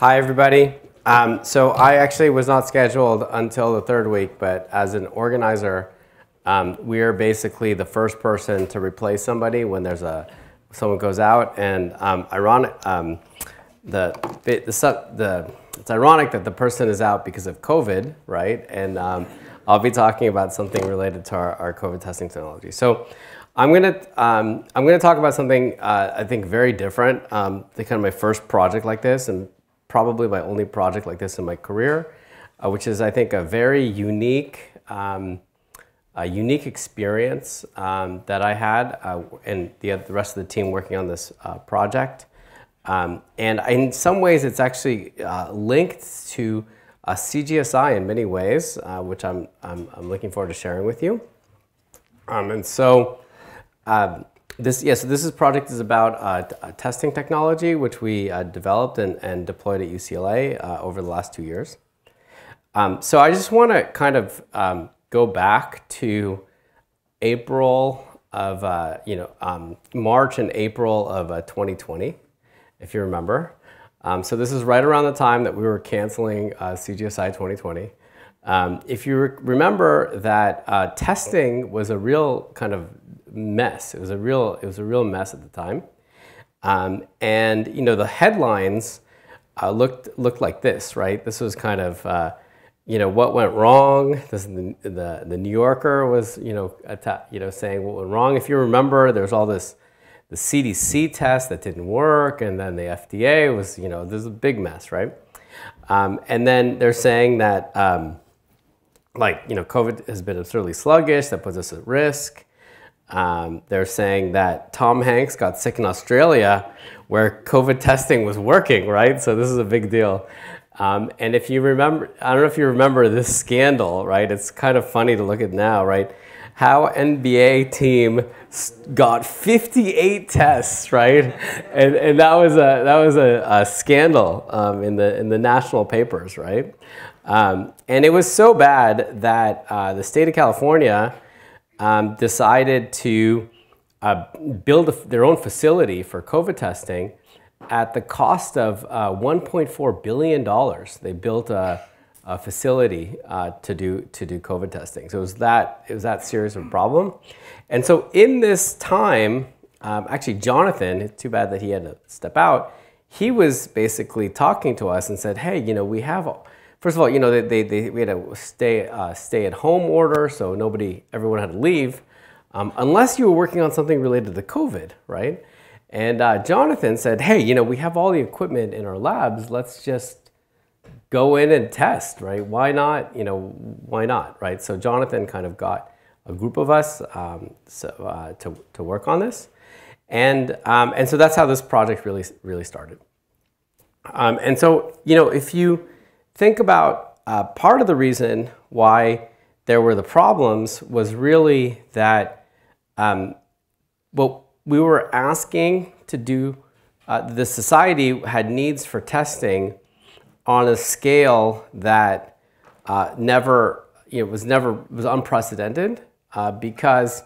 Hi, everybody. Um, so I actually was not scheduled until the third week, but as an organizer, um, we are basically the first person to replace somebody when there's a someone goes out. And um, ironic, um, the, the, the, it's ironic that the person is out because of COVID, right? And um, I'll be talking about something related to our, our COVID testing technology. So I'm gonna um, I'm gonna talk about something uh, I think very different. Um, the kind of my first project like this, and probably my only project like this in my career, uh, which is I think a very unique um, a unique experience um, that I had uh, and the, the rest of the team working on this uh, project. Um, and in some ways, it's actually uh, linked to CGSI in many ways, uh, which I'm, I'm, I'm, looking forward to sharing with you. Um, and so um, this, yeah, so this is project is about uh, testing technology, which we uh, developed and, and, deployed at UCLA uh, over the last two years. Um, so I just want to kind of um, go back to April of, uh, you know, um, March and April of 2020, if you remember. Um, so this is right around the time that we were canceling uh, CGSI 2020. Um, if you re remember that uh, testing was a real kind of mess. It was a real, it was a real mess at the time. Um, and you know the headlines uh, looked looked like this, right? This was kind of uh, you know what went wrong. This, the, the the New Yorker was you know you know saying what went wrong. If you remember, there's all this the CDC test that didn't work, and then the FDA was, you know, there's a big mess, right? Um, and then they're saying that, um, like, you know, COVID has been absurdly sluggish, that puts us at risk. Um, they're saying that Tom Hanks got sick in Australia where COVID testing was working, right? So this is a big deal. Um, and if you remember, I don't know if you remember this scandal, right? It's kind of funny to look at now, right? How NBA team got 58 tests, right? And, and that was a, that was a, a scandal um, in, the, in the national papers, right? Um, and it was so bad that uh, the state of California um, decided to uh, build a, their own facility for COVID testing at the cost of uh, $1.4 billion. They built a, a facility uh, to, do, to do COVID testing. So it was that, it was that serious of a problem. And so in this time, um, actually Jonathan, it's too bad that he had to step out, he was basically talking to us and said, hey, you know, we have, first of all, you know, they, they, they we had a stay, uh, stay at home order, so nobody, everyone had to leave, um, unless you were working on something related to COVID, right? And uh, Jonathan said, hey, you know, we have all the equipment in our labs, let's just go in and test, right? Why not, you know, why not, right? So Jonathan kind of got a group of us um, so, uh, to, to work on this. And, um, and so that's how this project really, really started. Um, and so, you know, if you think about uh, part of the reason why there were the problems was really that um, what we were asking to do, uh, the society had needs for testing on a scale that uh, never, you know, was never, was unprecedented uh, because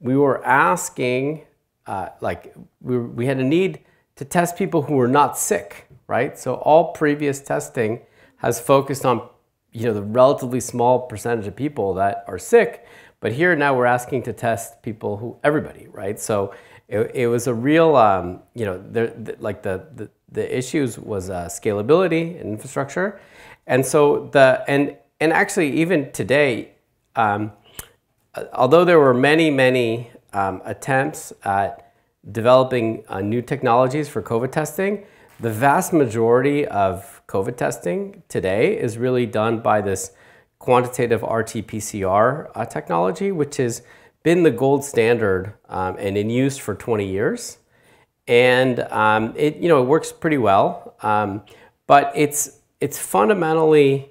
we were asking, uh, like, we, we had a need to test people who were not sick, right? So all previous testing has focused on, you know, the relatively small percentage of people that are sick, but here now we're asking to test people who, everybody, right? So it, it was a real, um, you know, there, the, like the, the, the issues was uh, scalability and infrastructure. And so the, and, and actually even today, um, although there were many, many um, attempts at developing uh, new technologies for COVID testing, the vast majority of COVID testing today is really done by this quantitative RT-PCR uh, technology, which has been the gold standard um, and in use for 20 years. And um, it, you know, it works pretty well, um, but it's, it's fundamentally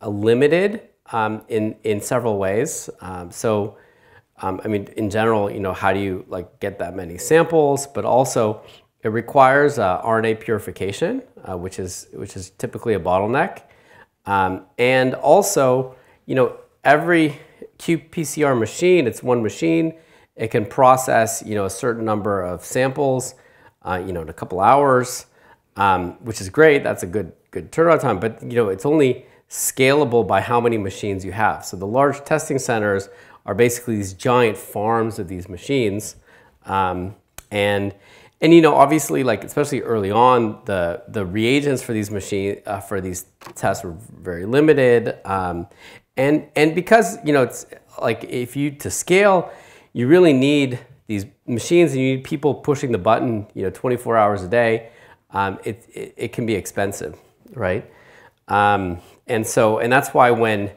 uh, limited um, in, in several ways. Um, so, um, I mean, in general, you know, how do you like get that many samples? But also, it requires uh, RNA purification, uh, which is which is typically a bottleneck. Um, and also, you know, every qPCR machine, it's one machine. It can process, you know, a certain number of samples, uh, you know, in a couple hours, um, which is great. That's a good good turnaround time, but you know, it's only scalable by how many machines you have. So the large testing centers are basically these giant farms of these machines. Um, and, and you know, obviously, like especially early on, the, the reagents for these machine uh, for these tests were very limited. Um, and, and because, you know, it's like if you to scale, you really need these machines and you need people pushing the button, you know, 24 hours a day. Um, it, it, it, can be expensive, right? Um, and so, and that's why when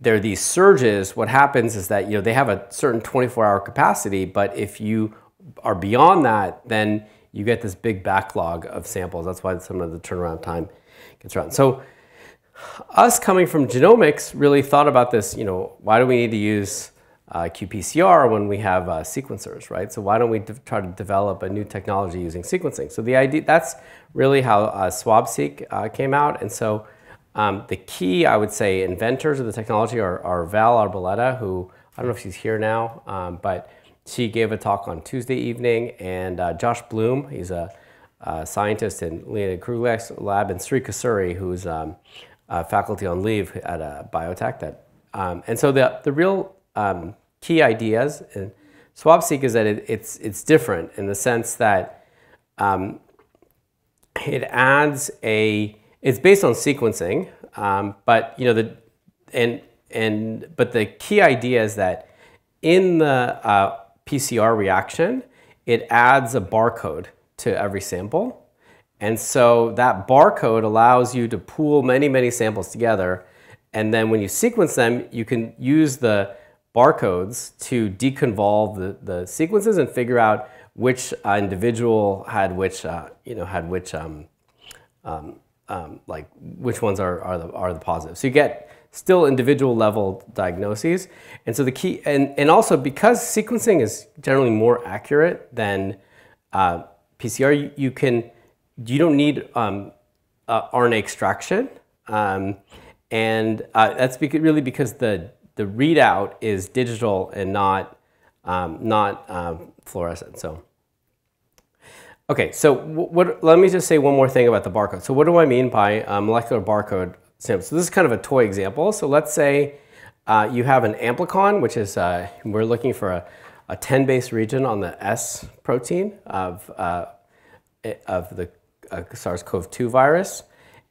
there are these surges, what happens is that, you know, they have a certain 24 hour capacity, but if you are beyond that, then you get this big backlog of samples. That's why some of the turnaround time gets around. So us coming from genomics really thought about this, you know, why do we need to use uh, qPCR when we have uh, sequencers, right? So why don't we try to develop a new technology using sequencing? So the idea, that's really how uh, SwabSeq uh, came out. And so um, the key, I would say, inventors of the technology are, are, Val Arboleda, who, I don't know if she's here now, um, but she gave a talk on Tuesday evening, and uh, Josh Bloom, he's a, a scientist in Leonid Kruglyak's lab, and Sri Kosuri, who's um, faculty on leave at a biotech that, um, and so the, the real um, key ideas in SwabSeq is that it, it's, it's different in the sense that um, it adds a, it's based on sequencing, um, but you know, the, and, and, but the key idea is that in the uh, PCR reaction, it adds a barcode to every sample. And so that barcode allows you to pool many, many samples together. And then when you sequence them, you can use the barcodes to deconvolve the, the sequences and figure out which uh, individual had which, uh, you know, had which, um, um, um, like which ones are, are, the, are the positive. So you get still individual level diagnoses. And so the key, and, and also because sequencing is generally more accurate than uh, PCR, you, you, can, you don't need um, uh, RNA extraction. Um, and uh, that's really because the the readout is digital and not, um, not um, fluorescent. So, okay, so what, let me just say one more thing about the barcode. So what do I mean by uh, molecular barcode sample? So this is kind of a toy example. So let's say uh, you have an amplicon, which is, uh, we're looking for a, a 10 base region on the S protein of, uh, of the uh, SARS-CoV-2 virus.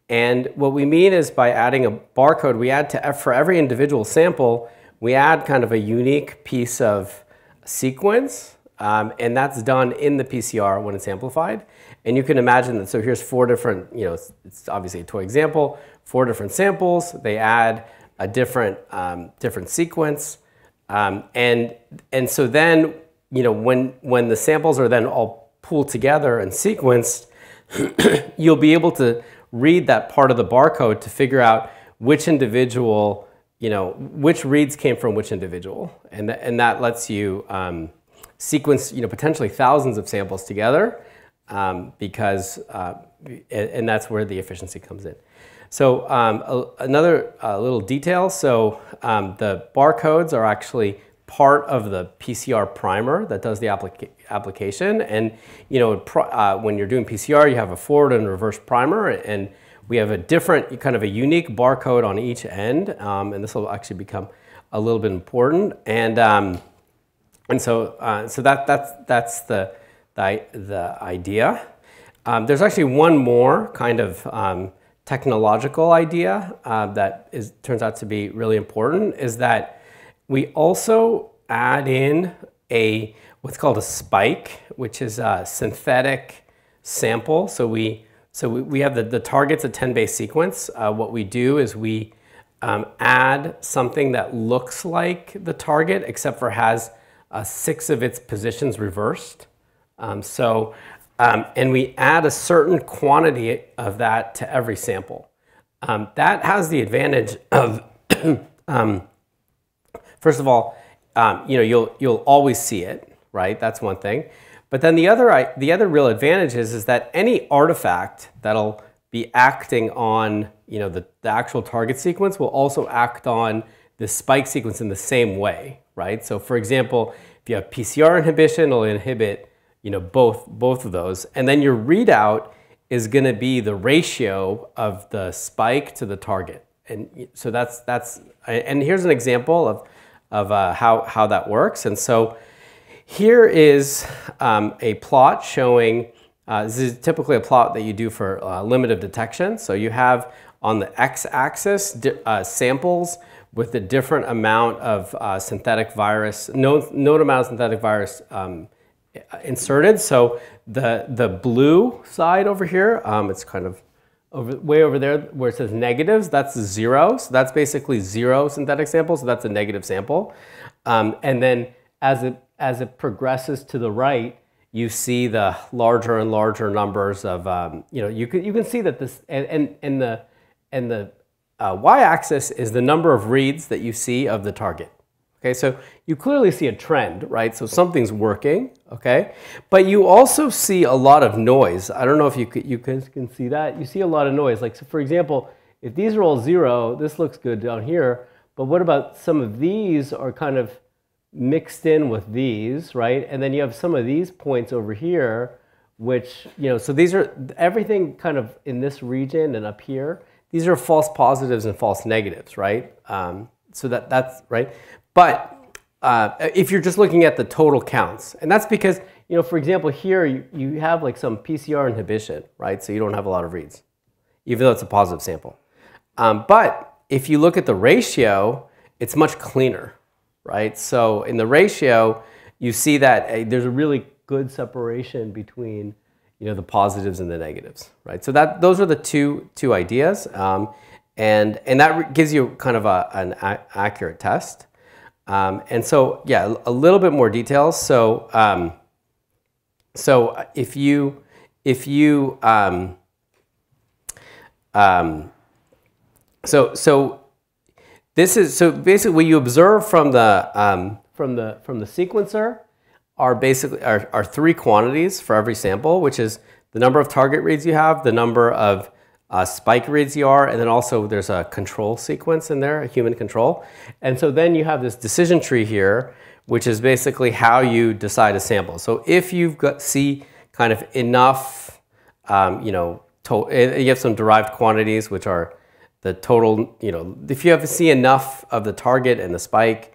And what we mean is by adding a barcode, we add to, for every individual sample, we add kind of a unique piece of sequence, um, and that's done in the PCR when it's amplified. And you can imagine that, so here's four different, you know, it's, obviously a toy example, four different samples, they add a different, um, different sequence. Um, and, and so then, you know, when, when the samples are then all pooled together and sequenced, you'll be able to read that part of the barcode to figure out which individual, you know, which reads came from which individual. And, th and that lets you um, sequence, you know, potentially thousands of samples together um, because, uh, and that's where the efficiency comes in. So um, a, another uh, little detail, so um, the barcodes are actually part of the PCR primer that does the applica application. And you know, uh, when you're doing PCR, you have a forward and reverse primer, and we have a different kind of a unique barcode on each end. Um, and this will actually become a little bit important. And um, and so uh, so that that's that's the the, the idea. Um, there's actually one more kind of um, technological idea uh, that is turns out to be really important. Is that we also add in a what's called a spike, which is a synthetic sample. So we so we, we have the, the target's a 10 base sequence. Uh, what we do is we um, add something that looks like the target, except for has uh, six of its positions reversed. Um, so, um, and we add a certain quantity of that to every sample. Um, that has the advantage of um, First of all, um, you know, you'll, you'll always see it, right? That's one thing. But then the other, the other real advantage is, is that any artifact that'll be acting on you know, the, the actual target sequence will also act on the spike sequence in the same way, right? So for example, if you have PCR inhibition, it'll inhibit you know, both, both of those. And then your readout is going to be the ratio of the spike to the target. And so that's, that's and here's an example of, of uh, how, how that works. And so here is um, a plot showing, uh, this is typically a plot that you do for uh, limit of detection. So you have on the x-axis uh, samples with a different amount of uh, synthetic virus, known, known amount of synthetic virus um, inserted. So the, the blue side over here, um, it's kind of over, way over there where it says negatives, that's zero. So that's basically zero synthetic sample, so that's a negative sample. Um, and then as it, as it progresses to the right, you see the larger and larger numbers of, um, you know, you can, you can see that this, and, and, and the, and the uh, y-axis is the number of reads that you see of the target. Okay, so you clearly see a trend, right? So something's working, okay? But you also see a lot of noise. I don't know if you, could, you can, can see that. You see a lot of noise. Like, so for example, if these are all zero, this looks good down here. But what about some of these are kind of mixed in with these, right? And then you have some of these points over here, which, you know, so these are everything kind of in this region and up here. These are false positives and false negatives, right? Um, so that, that's right. But uh, if you're just looking at the total counts, and that's because, you know, for example, here you, you have like some PCR inhibition, right? So you don't have a lot of reads, even though it's a positive sample. Um, but if you look at the ratio, it's much cleaner, right? So in the ratio, you see that uh, there's a really good separation between you know the positives and the negatives, right? So that those are the two two ideas, um, and and that gives you kind of a, an accurate test. Um, and so, yeah, a little bit more details. So, um, so if you, if you, um, um, so, so this is, so basically what you observe from the, um, from the, from the sequencer are basically, are, are three quantities for every sample, which is the number of target reads you have, the number of uh, spike reads you are, and then also there's a control sequence in there, a human control. And so then you have this decision tree here, which is basically how you decide a sample. So if you've got see kind of enough, um, you know, eh, you have some derived quantities, which are the total, you know, if you have to see enough of the target and the spike,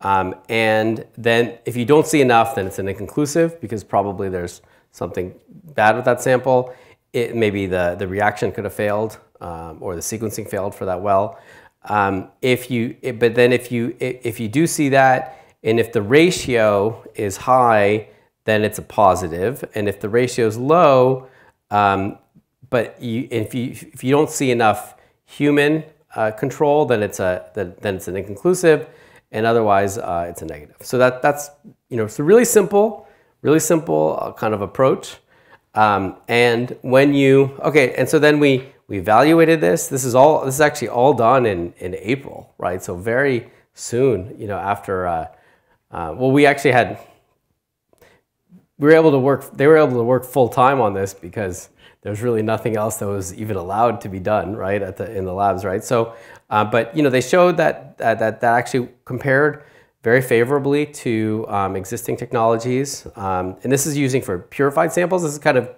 um, and then if you don't see enough, then it's an inconclusive because probably there's something bad with that sample it, maybe the, the reaction could have failed um, or the sequencing failed for that well. Um, if you, it, but then if you, if you do see that, and if the ratio is high, then it's a positive. And if the ratio is low, um, but you, if, you, if you don't see enough human uh, control, then it's, a, then it's an inconclusive, and otherwise uh, it's a negative. So that, that's, you know, it's a really simple, really simple uh, kind of approach. Um, and when you, okay, and so then we, we evaluated this. This is all, this is actually all done in, in April, right? So very soon, you know, after, uh, uh, well, we actually had, we were able to work, they were able to work full time on this because there's really nothing else that was even allowed to be done, right, at the, in the labs, right? So, uh, but, you know, they showed that, that, that actually compared very favorably to um, existing technologies. Um, and this is using for purified samples. This is kind of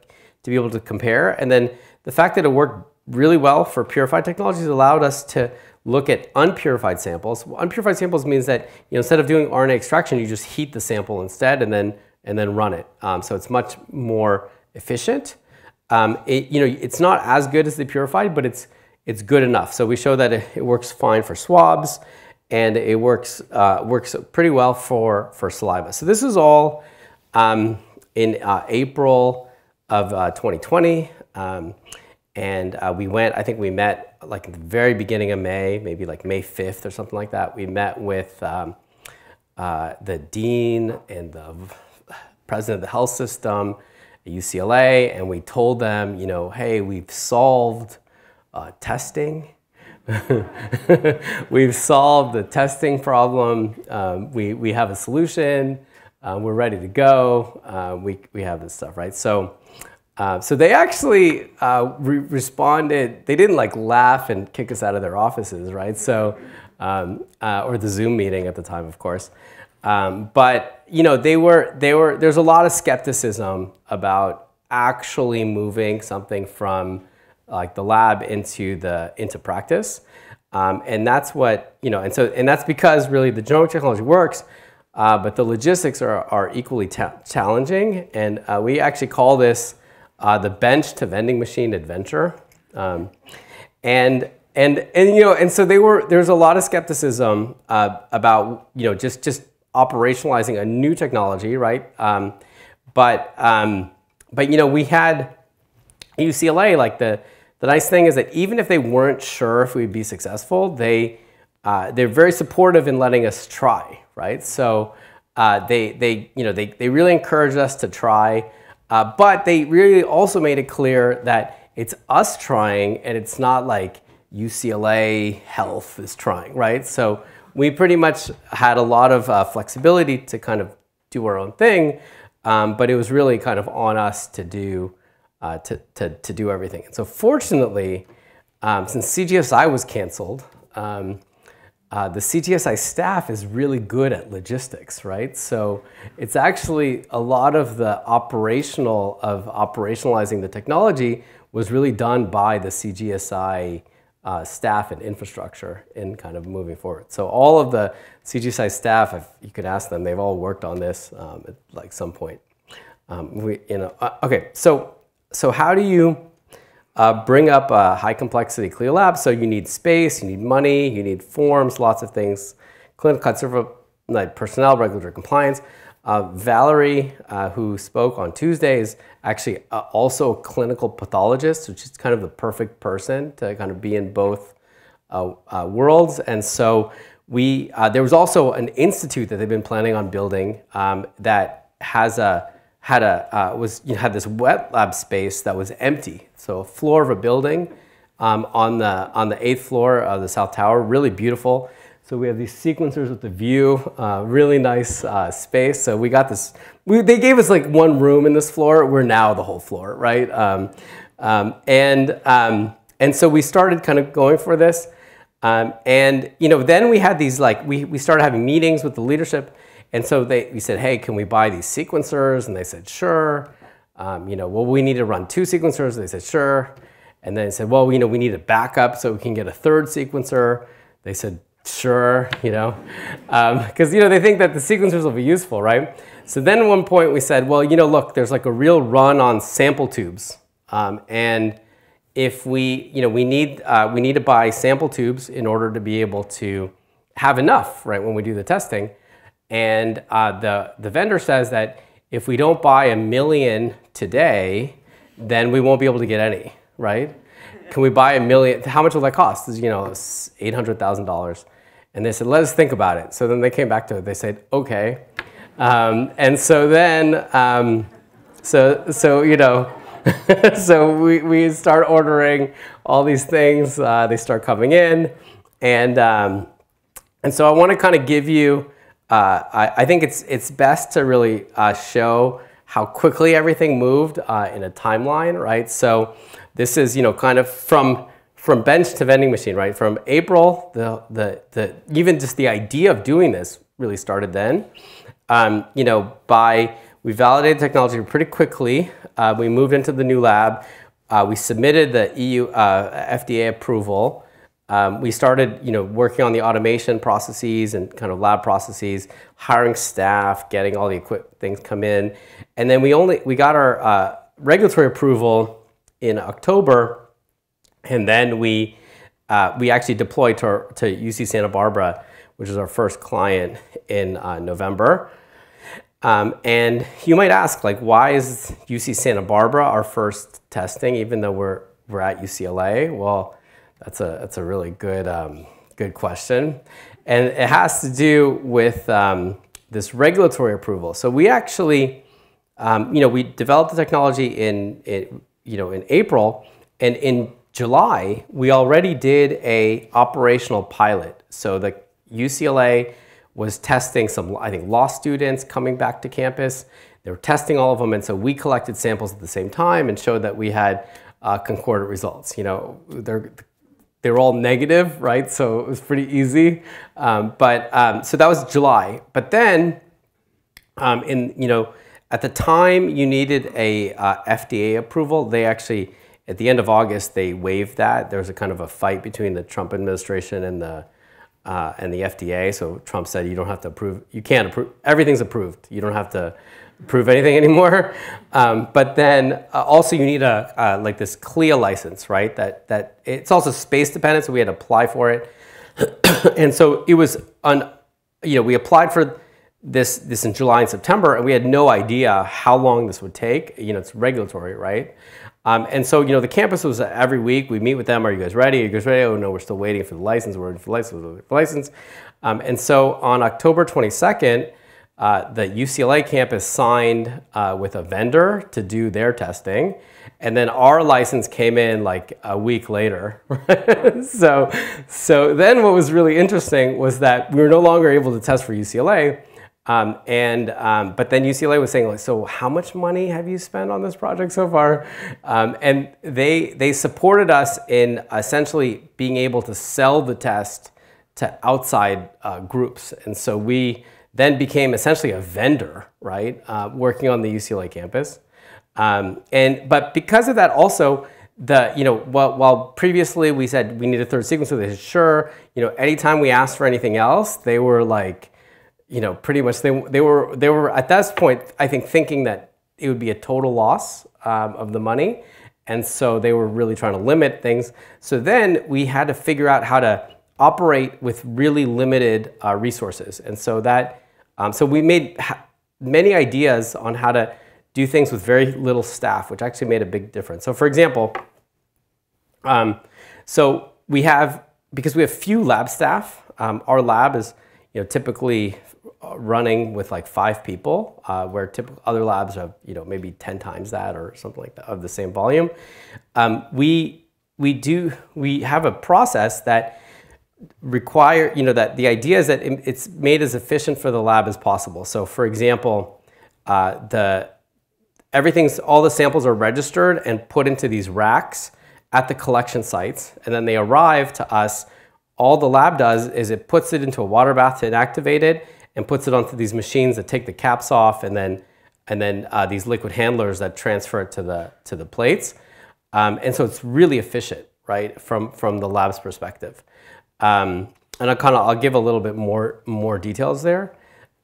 to be able to compare. And then the fact that it worked really well for purified technologies allowed us to look at unpurified samples. Unpurified samples means that you know, instead of doing RNA extraction, you just heat the sample instead and then, and then run it. Um, so it's much more efficient. Um, it, you know, it's not as good as the purified, but it's, it's good enough. So we show that it, it works fine for swabs and it works, uh, works pretty well for, for saliva. So this is all um, in uh, April of uh, 2020. Um, and uh, we went, I think we met like at the very beginning of May, maybe like May 5th or something like that. We met with um, uh, the dean and the president of the health system UCLA, and we told them, you know, hey, we've solved uh, testing We've solved the testing problem. Um, we, we have a solution. Uh, we're ready to go. Uh, we, we have this stuff, right? So, uh, so they actually uh, re responded. They didn't like laugh and kick us out of their offices, right? So, um, uh, or the Zoom meeting at the time, of course. Um, but you know, they were they were. There's a lot of skepticism about actually moving something from like the lab into the into practice. Um, and that's what you know, and so and that's because really the genomic technology works, uh, but the logistics are, are equally challenging. And uh, we actually call this uh, the bench to vending machine adventure. Um, and and and you know, and so they were. There's a lot of skepticism uh, about you know just just operationalizing a new technology, right? Um, but um, but you know, we had UCLA like the the nice thing is that even if they weren't sure if we'd be successful, they uh, they're very supportive in letting us try, right? So uh, they they you know they they really encouraged us to try, uh, but they really also made it clear that it's us trying and it's not like UCLA Health is trying, right? So we pretty much had a lot of uh, flexibility to kind of do our own thing, um, but it was really kind of on us to do uh, to, to, to do everything. And so fortunately, um, since CGSI was canceled, um, uh, the CGSI staff is really good at logistics, right? So it's actually a lot of the operational of operationalizing the technology was really done by the CGSI uh, staff and infrastructure in kind of moving forward. So all of the CGSI staff, if you could ask them, they've all worked on this um, at like some point. Um, we, you know, uh, okay, so so how do you uh, bring up a high complexity CLIA lab? So you need space, you need money, you need forms, lots of things, clinical like personnel, regulatory compliance. Uh, Valerie, uh, who spoke on Tuesday, is actually uh, also a clinical pathologist, which is kind of the perfect person to kind of be in both uh, uh, worlds. And so we, there was also an institute that they've been planning on building um, that has a had a uh, was you know, had this wet lab space that was empty. So a floor of a building um, on the on the eighth floor of the south tower, really beautiful. So we have these sequencers with the view, uh, really nice uh, space. So we got this. We, they gave us like one room in this floor. We're now the whole floor, right? Um, um, and um, and so we started kind of going for this. Um, and you know, then we had these like we we started having meetings with the leadership and so they, we said, hey, can we buy these sequencers? And they said, sure. Um, you know, well, we need to run two sequencers. They said, sure. And then they said, well, you know, we need a backup so we can get a third sequencer. They said, sure, you know, because, um, you know, they think that the sequencers will be useful, right? So then at one point we said, well, you know, look, there's like a real run on sample tubes. Um, and if we, you know, we need, uh, we need to buy sample tubes in order to be able to have enough, right, when we do the testing. And uh, the, the vendor says that if we don't buy a million today, then we won't be able to get any, right? Can we buy a million? How much will that cost? You know, $800,000. And they said, let us think about it. So then they came back to it. They said, okay. Um, and so then, um, so, so, you know, so we, we start ordering all these things. Uh, they start coming in. And, um, and so I want to kind of give you uh, I, I, think it's, it's best to really uh, show how quickly everything moved uh, in a timeline, right? So this is, you know, kind of from, from bench to vending machine, right? From April, the, the, the, even just the idea of doing this really started then. Um, you know, by, we validated technology pretty quickly. Uh, we moved into the new lab. Uh, we submitted the EU uh, FDA approval. Um, we started, you know, working on the automation processes and kind of lab processes, hiring staff, getting all the equip things come in, and then we only we got our uh, regulatory approval in October, and then we uh, we actually deployed to, to UC Santa Barbara, which is our first client in uh, November. Um, and you might ask, like, why is UC Santa Barbara our first testing, even though we're we're at UCLA? Well that's a, that's a really good, um, good question. And it has to do with um, this regulatory approval. So we actually, um, you know, we developed the technology in, in, you know, in April, and in July, we already did a operational pilot. So the UCLA was testing some, I think, law students coming back to campus. They were testing all of them, and so we collected samples at the same time and showed that we had uh, concordant results. You know, the they were all negative, right? So it was pretty easy. Um, but um, so that was July. But then, um, in you know, At the time, you needed a uh, FDA approval. They actually, at the end of August, they waived that. There was a kind of a fight between the Trump administration and the uh, and the FDA. So Trump said you don't have to approve. You can't approve. Everything's approved. You don't have to approve anything anymore. Um, but then uh, also you need a uh, like this CLIA license, right? That that it's also space dependent, so we had to apply for it. and so it was on. You know, we applied for this this in July and September, and we had no idea how long this would take. You know, it's regulatory, right? Um, and so, you know, the campus was uh, every week. We meet with them. Are you guys ready? Are you guys ready? Oh no, we're still waiting for the license. We're waiting for the license. We're waiting for the license. Um, and so, on October 22nd, uh, the UCLA campus signed uh, with a vendor to do their testing, and then our license came in like a week later. so, so then what was really interesting was that we were no longer able to test for UCLA um, and um, but then UCLA was saying like, so how much money have you spent on this project so far? Um, and they they supported us in essentially being able to sell the test to outside uh, groups, and so we then became essentially a vendor, right, uh, working on the UCLA campus. Um, and but because of that, also the you know while, while previously we said we need a third sequencer, they said sure. You know, anytime we asked for anything else, they were like you know, pretty much they, they were they were at that point, I think, thinking that it would be a total loss um, of the money, and so they were really trying to limit things. So then we had to figure out how to operate with really limited uh, resources, and so that um, so we made many ideas on how to do things with very little staff, which actually made a big difference. So, for example, um, so we have because we have few lab staff. Um, our lab is you know typically running with like five people, uh, where typical other labs have you know maybe ten times that or something like that of the same volume. Um, we we do we have a process that require you know that the idea is that it's made as efficient for the lab as possible. So for example, uh, the everything's all the samples are registered and put into these racks at the collection sites, and then they arrive to us. All the lab does is it puts it into a water bath to inactivate it and puts it onto these machines that take the caps off and then, and then uh, these liquid handlers that transfer it to the, to the plates. Um, and so it's really efficient, right, from, from the lab's perspective. Um, and I'll kind of, I'll give a little bit more, more details there.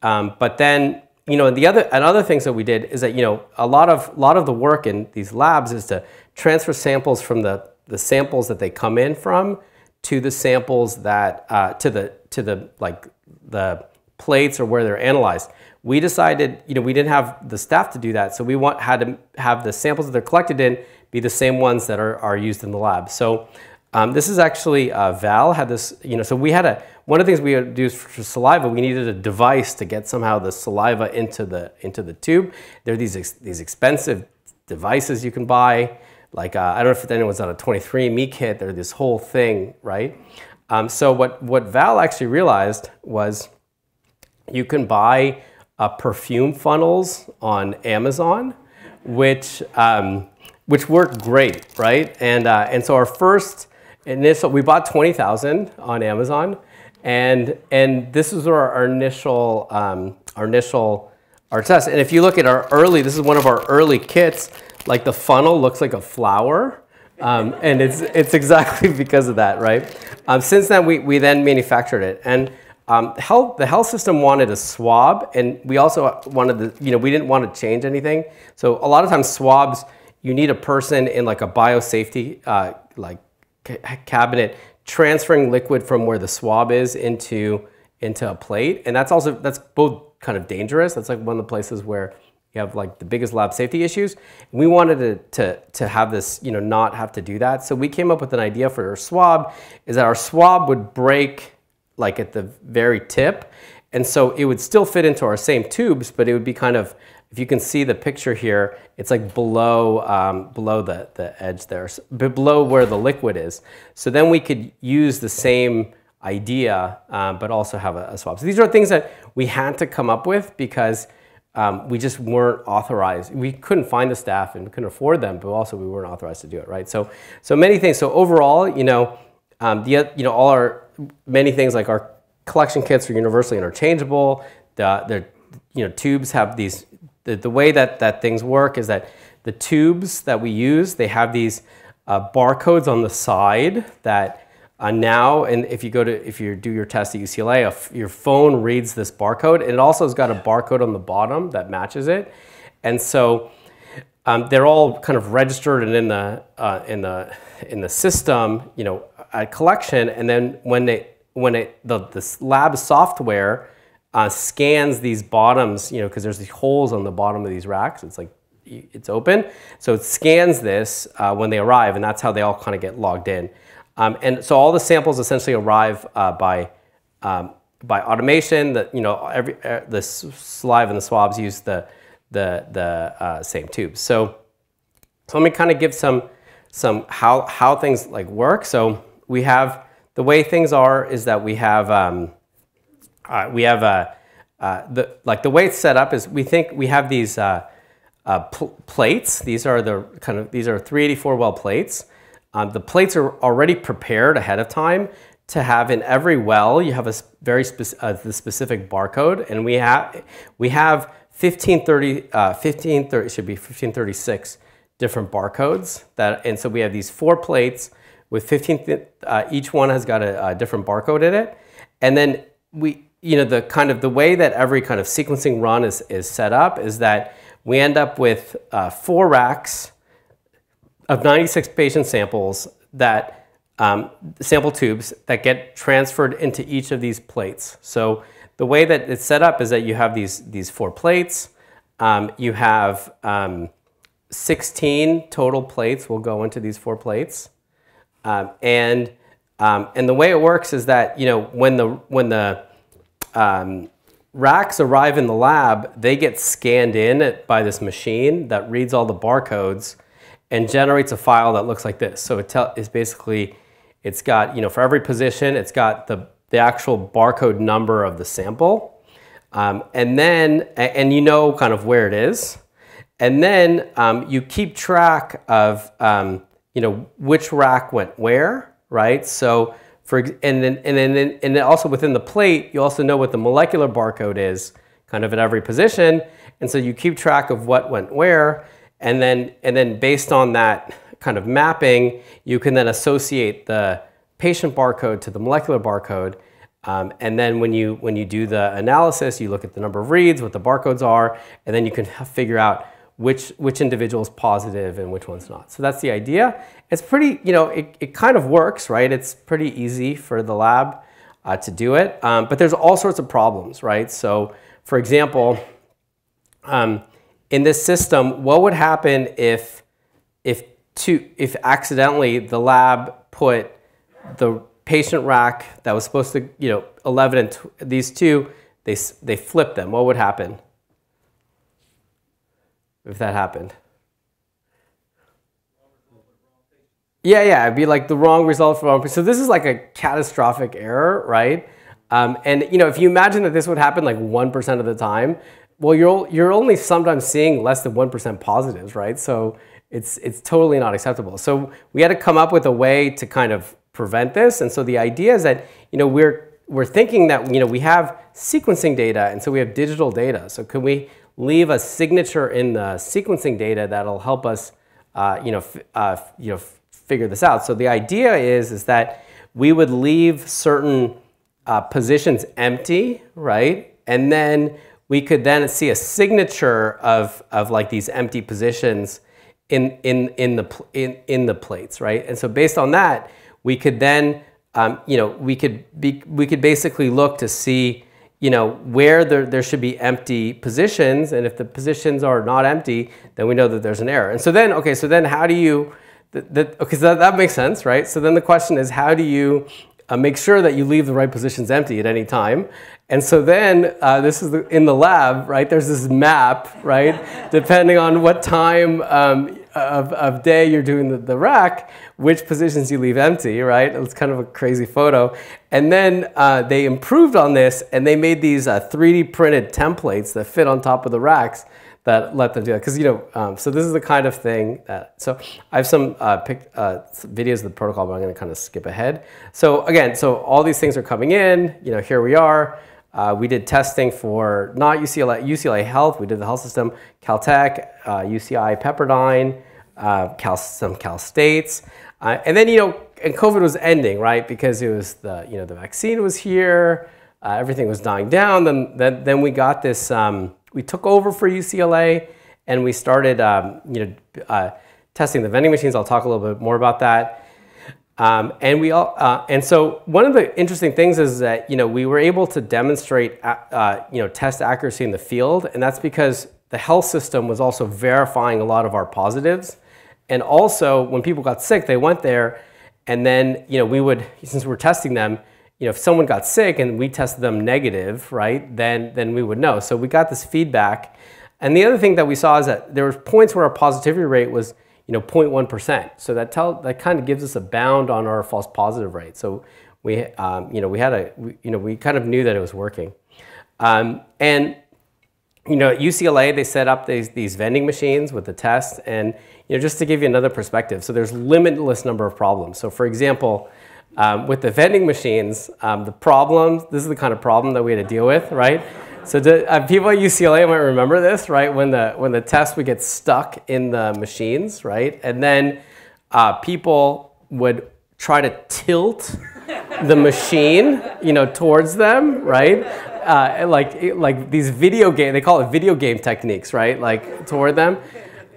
Um, but then, you know, the other, and other things that we did is that, you know, a lot of, a lot of the work in these labs is to transfer samples from the, the samples that they come in from to the samples that, uh, to the, to the, like, the, plates or where they're analyzed. We decided, you know, we didn't have the staff to do that, so we want had to have the samples that they're collected in be the same ones that are, are used in the lab. So um, this is actually uh, Val had this, you know, so we had a one of the things we had to do for saliva. We needed a device to get somehow the saliva into the into the tube. There are these ex, these expensive devices you can buy. Like uh, I don't know if anyone's on a 23andMe kit. They're this whole thing, right? Um, so what what Val actually realized was you can buy uh, perfume funnels on Amazon, which um, which work great, right? And uh, and so our first initial, we bought twenty thousand on Amazon, and and this is our, our initial um, our initial our test. And if you look at our early, this is one of our early kits. Like the funnel looks like a flower. Um, and it's, it's exactly because of that, right? Um, since then, we, we then manufactured it. And um, health, the health system wanted a swab, and we also wanted the, you know, we didn't want to change anything. So a lot of times swabs, you need a person in like a biosafety uh, like cabinet transferring liquid from where the swab is into into a plate, and that's also that's both kind of dangerous. That's like one of the places where you have like the biggest lab safety issues. We wanted to, to, to have this, you know, not have to do that. So we came up with an idea for our swab, is that our swab would break like at the very tip. And so it would still fit into our same tubes, but it would be kind of, if you can see the picture here, it's like below, um, below the, the edge there, below where the liquid is. So then we could use the same idea, um, but also have a, a, swab. So these are things that we had to come up with because um, we just weren't authorized. We couldn't find the staff and we couldn't afford them, but also we weren't authorized to do it, right? So, so many things. So overall, you know, um, the, you know, all our many things like our collection kits are universally interchangeable. The, the you know, tubes have these the, the way that, that things work is that the tubes that we use, they have these uh, barcodes on the side that uh, now, and if you go to, if you do your test at UCLA, your phone reads this barcode, and it also has got a barcode on the bottom that matches it. And so um, they're all kind of registered and in the, uh, in the, in the system, you know, at collection, and then when they, when it, the, the lab software uh, scans these bottoms, you know, because there's these holes on the bottom of these racks, it's like it's open. So it scans this uh, when they arrive, and that's how they all kind of get logged in. Um, and so all the samples essentially arrive uh, by, um, by automation. That you know, every, uh, the saliva and the swabs use the, the, the uh, same tubes. So, so let me kind of give some, some how, how things like work. So we have, the way things are is that we have, um, uh, we have, uh, the, like the way it's set up is we think we have these uh, pl plates. These are the kind of these are 384 well plates. Um, the plates are already prepared ahead of time to have in every well. You have a very speci uh, the specific barcode, and we have we have 1530 uh, 1530 should be 1536 different barcodes that, and so we have these four plates with 15. Uh, each one has got a, a different barcode in it, and then we you know the kind of the way that every kind of sequencing run is is set up is that we end up with uh, four racks of 96 patient samples that um, sample tubes that get transferred into each of these plates. So the way that it's set up is that you have these, these four plates. Um, you have um, 16 total plates will go into these four plates. Um, and, um, and the way it works is that, you know, when the, when the um, racks arrive in the lab, they get scanned in by this machine that reads all the barcodes and generates a file that looks like this. So it is basically, it's got, you know, for every position, it's got the, the actual barcode number of the sample. Um, and then, and you know kind of where it is. And then um, you keep track of, um, you know, which rack went where, right? So for, and then, and then, and then also within the plate, you also know what the molecular barcode is kind of at every position. And so you keep track of what went where. And then, and then based on that kind of mapping, you can then associate the patient barcode to the molecular barcode. Um, and then when you, when you do the analysis, you look at the number of reads, what the barcodes are, and then you can figure out which, which individual is positive and which one's not. So that's the idea. It's pretty, you know, it, it kind of works, right? It's pretty easy for the lab uh, to do it, um, but there's all sorts of problems, right? So for example, um, in this system, what would happen if, if, two, if accidentally the lab put the patient rack that was supposed to, you know, 11 and these two, they, they flip them, what would happen? If that happened. Yeah, yeah, it'd be like the wrong result for wrong. So this is like a catastrophic error, right? Um, and you know, if you imagine that this would happen like 1% of the time, well, you're, you're only sometimes seeing less than 1% positives, right? So it's, it's totally not acceptable. So we had to come up with a way to kind of prevent this. And so the idea is that, you know, we're, we're thinking that, you know, we have sequencing data and so we have digital data. So can we leave a signature in the sequencing data that'll help us, uh, you know, uh, you know, figure this out. So the idea is, is that we would leave certain uh, positions empty, right? And then we could then see a signature of, of like these empty positions in, in, in, the, in, in the plates, right? And so based on that, we could then, um, you know, we could, be, we could basically look to see you know, where there, there should be empty positions, and if the positions are not empty, then we know that there's an error. And so then, okay, so then how do you, that, that, okay, so that, that makes sense, right? So then the question is, how do you uh, make sure that you leave the right positions empty at any time? And so then, uh, this is the, in the lab, right? There's this map, right? Depending on what time um, of, of day you're doing the, the rack, which positions you leave empty, right? It's kind of a crazy photo. And then uh, they improved on this and they made these uh, 3D printed templates that fit on top of the racks that let them do that. Because, you know, um, so this is the kind of thing that, so I have some uh, pic, uh, videos of the protocol, but I'm going to kind of skip ahead. So again, so all these things are coming in, you know, here we are. Uh, we did testing for not UCLA, UCLA Health. We did the health system, Caltech, uh, UCI Pepperdine, uh, Cal, some Cal States, uh, and then you know, and COVID was ending, right? Because it was the you know the vaccine was here, uh, everything was dying down. Then then, then we got this. Um, we took over for UCLA, and we started um, you know uh, testing the vending machines. I'll talk a little bit more about that. Um, and we all, uh, and so one of the interesting things is that you know we were able to demonstrate uh, uh, you know test accuracy in the field, and that's because the health system was also verifying a lot of our positives, and also when people got sick, they went there, and then you know we would since we're testing them, you know if someone got sick and we tested them negative, right, then then we would know. So we got this feedback, and the other thing that we saw is that there were points where our positivity rate was you know 0.1%. So that tell that kind of gives us a bound on our false positive rate. So we um, you know we had a we, you know we kind of knew that it was working, um, and you know at UCLA they set up these these vending machines with the test and you know just to give you another perspective. So there's limitless number of problems. So for example. Um, with the vending machines, um, the problems, this is the kind of problem that we had to deal with, right? So do, uh, people at UCLA might remember this, right? When the when the test would get stuck in the machines, right? And then uh, people would try to tilt the machine, you know, towards them, right? Uh, like like these video game, they call it video game techniques, right? Like toward them,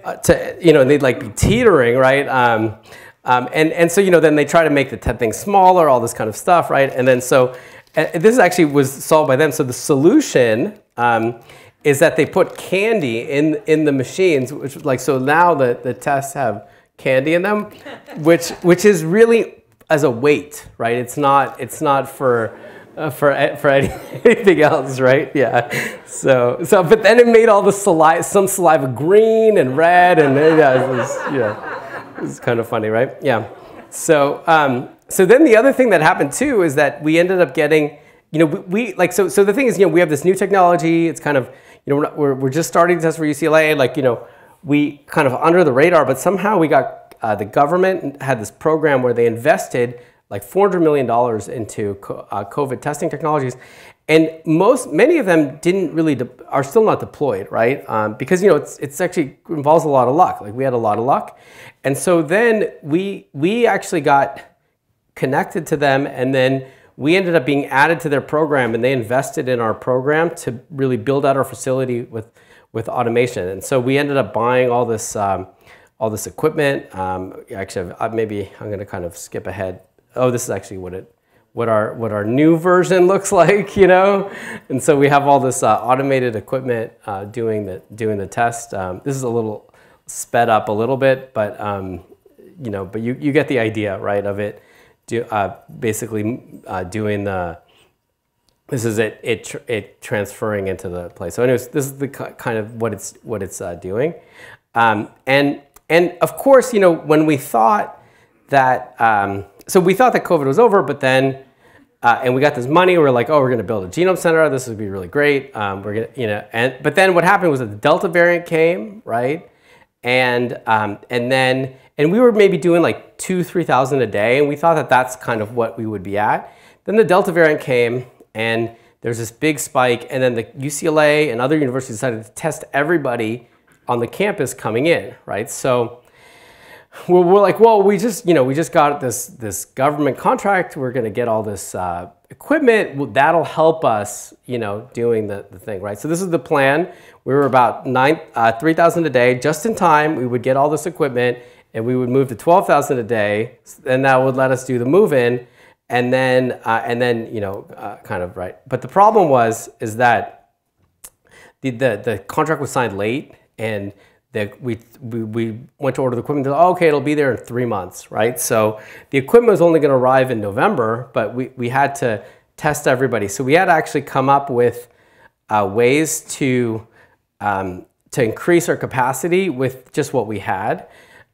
uh, to you know, they'd like be teetering, right? Um, um, and and so you know, then they try to make the thing smaller, all this kind of stuff, right? And then so and this actually was solved by them. So the solution um, is that they put candy in in the machines, which like so now the, the tests have candy in them, which which is really as a weight, right? It's not it's not for uh, for for anything else, right? Yeah. So so but then it made all the saliva some saliva green and red and yeah, it was, yeah, it was kind of funny, right? Yeah. So um, so then the other thing that happened too is that we ended up getting, you know, we, we, like so. So the thing is, you know, we have this new technology. It's kind of, you know, we're, we're just starting to test for UCLA. Like, you know, we kind of under the radar, but somehow we got uh, the government had this program where they invested like $400 million into uh, COVID testing technologies. And most, many of them didn't really, are still not deployed, right? Um, because, you know, it's, it's actually involves a lot of luck. Like we had a lot of luck. And so then we, we actually got connected to them, and then we ended up being added to their program, and they invested in our program to really build out our facility with with automation. And so we ended up buying all this um, all this equipment. Um, actually, maybe I'm going to kind of skip ahead. Oh, this is actually what it what our what our new version looks like, you know. And so we have all this uh, automated equipment uh, doing the doing the test. Um, this is a little sped up a little bit, but um, you know, but you you get the idea, right, of it do, uh, basically uh, doing the, this is it, it, tr it transferring into the place. So anyways, this is the kind of what it's, what it's uh, doing. Um, and, and of course, you know, when we thought that, um, so we thought that COVID was over, but then, uh, and we got this money. We are like, oh, we're going to build a genome center. This would be really great. Um, we're gonna, you know, and but then what happened was that the Delta variant came, right? And um, and then and we were maybe doing like two, 3,000 a day, and we thought that that's kind of what we would be at. Then the Delta variant came, and there's this big spike, and then the UCLA and other universities decided to test everybody on the campus coming in, right? So we're, we're like, well, we just, you know, we just got this, this government contract. We're going to get all this uh, equipment. That'll help us, you know, doing the, the thing, right? So this is the plan. We were about nine, uh, 3,000 a day, just in time. We would get all this equipment and we would move to 12,000 a day, and that would let us do the move in, and then uh, and then you know uh, kind of right. But the problem was is that the the, the contract was signed late, and the, we, we, we went to order the equipment. Oh, okay, it'll be there in three months, right? So the equipment was only going to arrive in November, but we, we had to test everybody. So we had to actually come up with uh, ways to um, to increase our capacity with just what we had.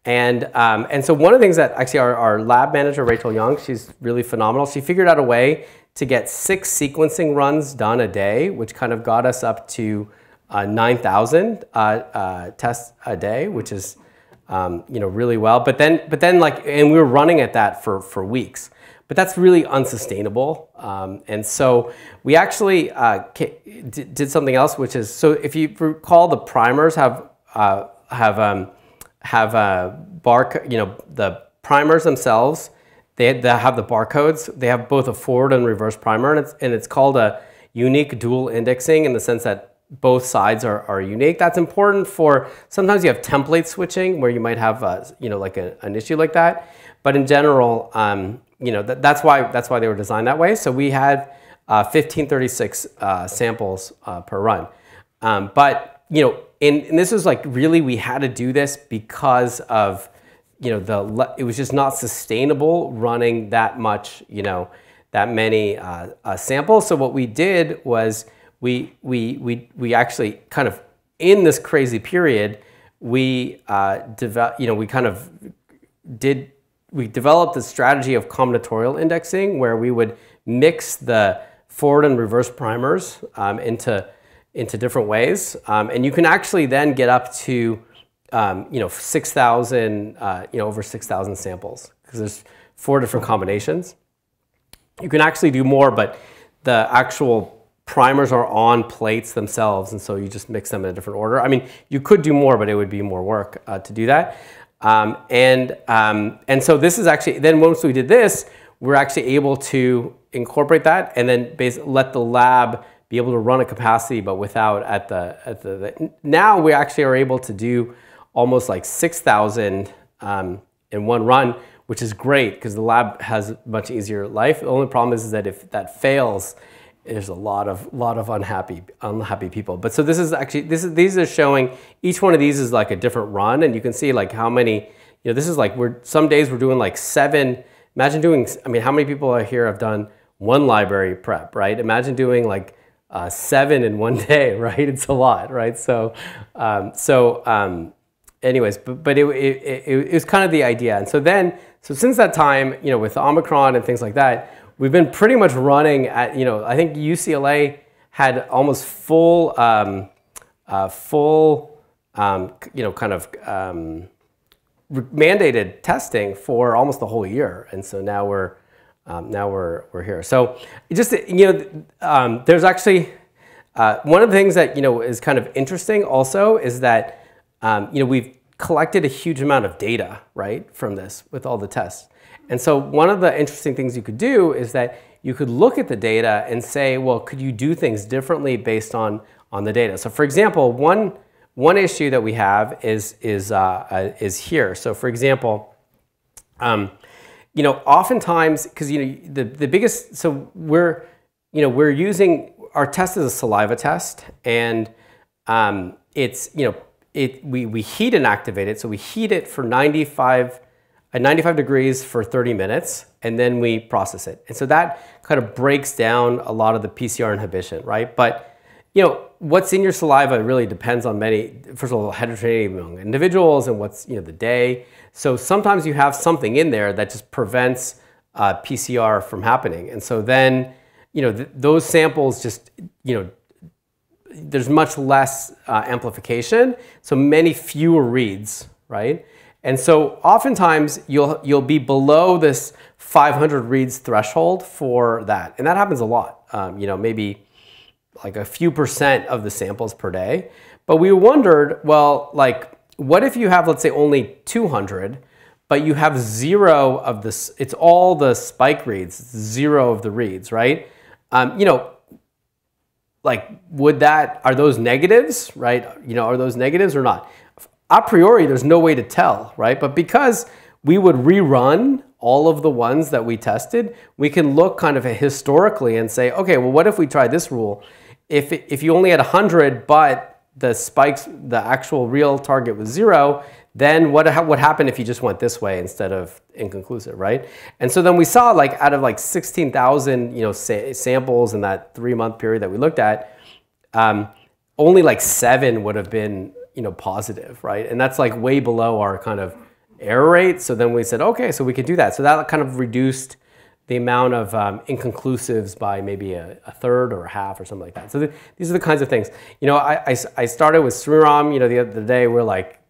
And, um, and so one of the things that actually our, our lab manager, Rachel Young, she's really phenomenal. She figured out a way to get six sequencing runs done a day, which kind of got us up to uh, 9,000 uh, uh, tests a day, which is um, you know really well. But then, but then like, and we were running at that for for weeks. but that's really unsustainable. Um, and so we actually uh, did something else, which is so if you recall, the primers have uh, have um, have a uh, bar, you know, the primers themselves. They, they have the barcodes. They have both a forward and reverse primer, and it's and it's called a unique dual indexing in the sense that both sides are, are unique. That's important for sometimes you have template switching where you might have a, you know like a, an issue like that. But in general, um, you know that, that's why that's why they were designed that way. So we had uh, 1536 uh, samples uh, per run. Um, but you know, and, and this was like really we had to do this because of you know the it was just not sustainable running that much you know that many uh, uh, samples. So what we did was we, we, we, we actually kind of, in this crazy period, we uh, develop, you know, we kind of did, we developed the strategy of combinatorial indexing where we would mix the forward and reverse primers um, into, into different ways. Um, and you can actually then get up to, um, you know, 6,000, uh, you know, over 6,000 samples because there's four different combinations. You can actually do more, but the actual primers are on plates themselves, and so you just mix them in a different order. I mean, you could do more, but it would be more work uh, to do that. Um, and, um, and so this is actually, then once we did this, we're actually able to incorporate that and then let the lab be able to run a capacity, but without at the, at the, the now we actually are able to do almost like 6,000 um, in one run, which is great because the lab has much easier life. The only problem is, is that if that fails, there's a lot of lot of unhappy unhappy people. But so this is actually this is these are showing each one of these is like a different run, and you can see like how many. You know, this is like we're some days we're doing like seven. Imagine doing. I mean, how many people are here have done one library prep, right? Imagine doing like uh, seven in one day, right? It's a lot, right? So, um, so um, anyways, but, but it, it, it, it was kind of the idea. And so then, so since that time, you know, with Omicron and things like that, we've been pretty much running at, you know, I think UCLA had almost full, um, uh, full, um, you know, kind of um, mandated testing for almost the whole year. And so now we're, um, now we're, we're here. So just, you know, um, there's actually, uh, one of the things that, you know, is kind of interesting also is that, um, you know, we've collected a huge amount of data, right, from this with all the tests. And so one of the interesting things you could do is that you could look at the data and say, well, could you do things differently based on, on the data? So for example, one, one issue that we have is, is, uh, uh, is here. So for example, um, you know, oftentimes, because you know, the, the biggest, so we're, you know, we're using, our test is a saliva test and um, it's, you know, it, we, we heat and activate it. So we heat it for 95 at 95 degrees for 30 minutes, and then we process it. And so that kind of breaks down a lot of the PCR inhibition, right? But you know, what's in your saliva really depends on many, first of all, heterogeneity among individuals and what's, you know, the day. So sometimes you have something in there that just prevents uh, PCR from happening. And so then, you know, th those samples just, you know, there's much less uh, amplification, so many fewer reads, right? And so oftentimes you'll, you'll be below this 500 reads threshold for that. And that happens a lot, um, you know, maybe like a few percent of the samples per day. But we wondered, well, like, what if you have, let's say, only 200, but you have zero of this, it's all the spike reads, zero of the reads, right? Um, you know, like, would that, are those negatives, right? You know, are those negatives or not? a priori, there's no way to tell, right? But because we would rerun all of the ones that we tested, we can look kind of historically and say, okay, well, what if we try this rule? If, if you only had 100, but the spikes, the actual real target was zero, then what what happened if you just went this way instead of inconclusive, right? And so then we saw like out of like 16,000 you know sa samples in that three month period that we looked at, um, only like seven would have been you know, positive, right? And that's like way below our kind of error rate. So then we said, okay, so we can do that. So that kind of reduced the amount of um, inconclusives by maybe a, a, third or a half or something like that. So the, these are the kinds of things. You know, I, I, I started with Sriram, you know, the other day we're like,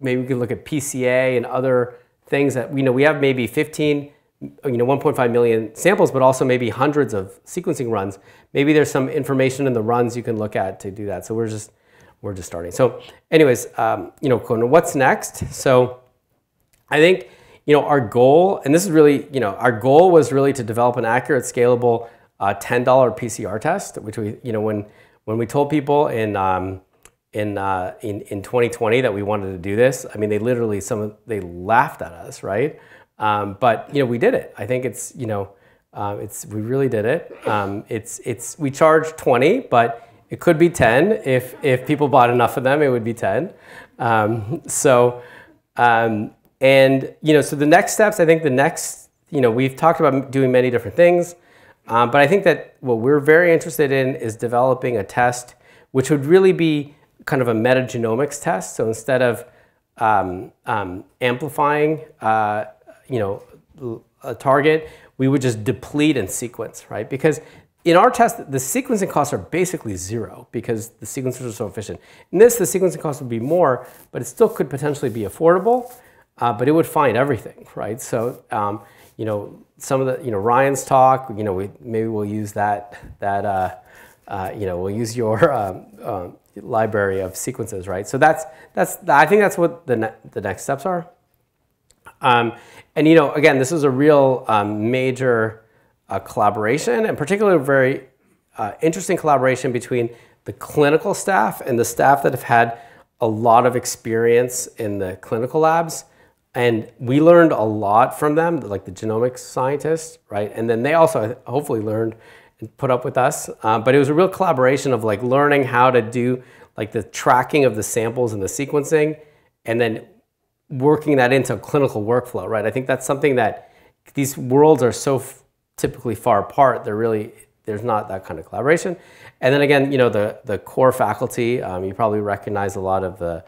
maybe we could look at PCA and other things that, you know, we have maybe 15 you know 1.5 million samples, but also maybe hundreds of sequencing runs. Maybe there's some information in the runs you can look at to do that. So we're just we're just starting. So, anyways, um, you know, what's next? So, I think you know our goal, and this is really you know our goal was really to develop an accurate, scalable uh, $10 PCR test, which we you know when when we told people in um, in, uh, in in 2020 that we wanted to do this, I mean they literally some of they laughed at us, right? Um, but you know, we did it. I think it's you know, uh, it's we really did it. Um, it's it's we charge 20, but it could be 10 if if people bought enough of them. It would be 10. Um, so um, and you know, so the next steps. I think the next you know we've talked about doing many different things, um, but I think that what we're very interested in is developing a test which would really be kind of a metagenomics test. So instead of um, um, amplifying uh, you know, a target, we would just deplete and sequence, right? Because in our test, the sequencing costs are basically zero because the sequencers are so efficient. In this, the sequencing cost would be more, but it still could potentially be affordable, uh, but it would find everything, right? So, um, you know, some of the, you know, Ryan's talk, you know, we, maybe we'll use that, that uh, uh, you know, we'll use your um, uh, library of sequences, right? So that's, that's, I think that's what the, ne the next steps are. Um, and you know, again, this is a real um, major uh, collaboration, and particularly a very uh, interesting collaboration between the clinical staff and the staff that have had a lot of experience in the clinical labs. And we learned a lot from them, like the genomics scientists, right? And then they also hopefully learned and put up with us. Um, but it was a real collaboration of like learning how to do like the tracking of the samples and the sequencing, and then working that into a clinical workflow, right? I think that's something that these worlds are so typically far apart. They're really there's not that kind of collaboration. And then again, you know, the the core faculty. Um, you probably recognize a lot of the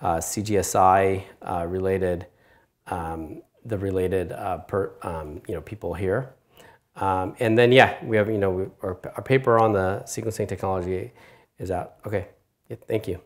uh, CGSI uh, related um, the related uh, per, um, you know people here. Um, and then yeah, we have you know we, our, our paper on the sequencing technology is out. Okay, yeah, thank you.